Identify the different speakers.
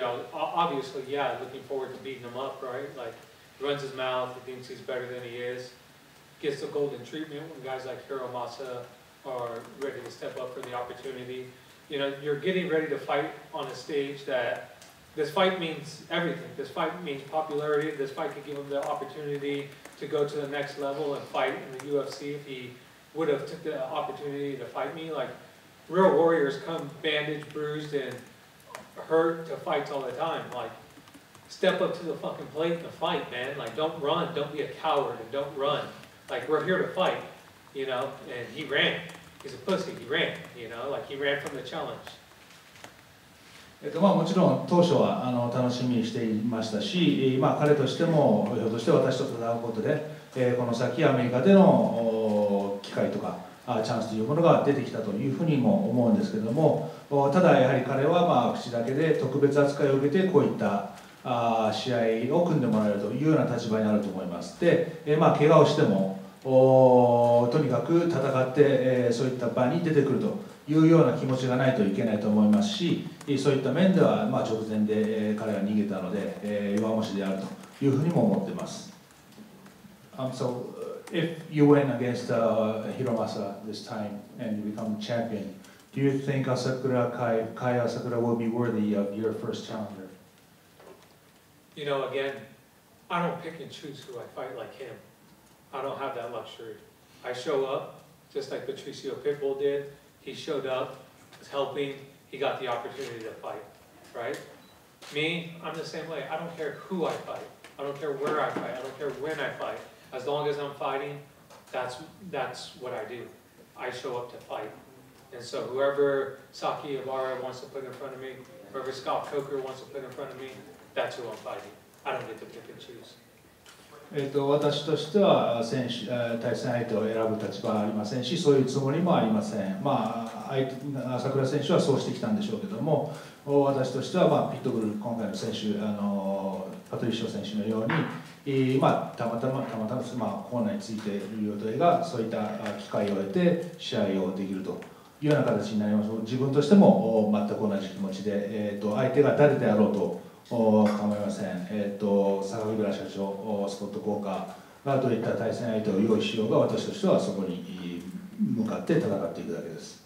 Speaker 1: obviously, yeah, looking forward to beating him up, right? Like, runs his mouth, he thinks he's better than he is. Gets the golden treatment when guys like Hiromasa are ready to step up for the opportunity. You know, you're getting ready to fight on a stage that this fight means everything. This fight means popularity. This fight could give him the opportunity to go to the next level and fight in the UFC if he would have took the opportunity to fight me. Like, real warriors come bandaged, bruised, and hurt to fights all the time. Like, step up to the fucking plate in the fight, man. Like, don't run. Don't be a coward and don't run. Like, we're here to fight, you know? And he ran. He's a pussy. He ran, you know? Like, he ran from the challenge.
Speaker 2: えっとまあ、もちろん当初はあの楽しみにしていましたし、まあ、彼としてもひょっとして私と戦うことで、えー、この先アメリカでの機会とかチャンスというものが出てきたというふうにも思うんですけれどもただやはり彼はまあ口だけで特別扱いを受けてこういった試合を組んでもらえるというような立場にあると思いますで、え、まあ怪我をしてもとにかく戦って、え、そういった場に出てくるというような気持ちがないといけないと思いますしそういった面では、ま、直前で、え、彼は逃げたので、え、弱腰であるというふうにも思っています。Um, so, if you win against uh, Hiromasa this time and become champion, do you think Asakura Kai, Kai Asakura will be worthy of your first challenger?
Speaker 1: You know, again, I don't pick and choose who I fight like him. I don't have that luxury. I show up, just like Patricio Pitbull did. He showed up, was helping, he got the opportunity to fight, right? Me, I'm the same way. I don't care who I fight. I don't care where I fight. I don't care when I fight. As long as I'm fighting, that's, that's what I do. I show up to fight. And so whoever Saki Ibarra wants to put in front of me, whoever Scott Coker wants to put in front of me, that's who I'm fighting. I don't get to pick and choose.
Speaker 2: えーと、私としては選手対戦相手を選ぶ立場はありませんしそういうつもりもありません、まあ、相手朝倉選手はそうしてきたんでしょうけども私としては、まあ、ピットブル今回の選手あのパトリッショ選手のように、えー、まあ、たまたまたまたま、まあ、コーナーについている予定がそういった機会を得て試合をできるというような形になります自分としても全く同じ気持ちで、えーと相手が誰であろうと構いません、えーと、坂倉社長、スコット・コーカーがどういった対戦相手を用意しようが、私としてはそこに向かって戦っていくだけです。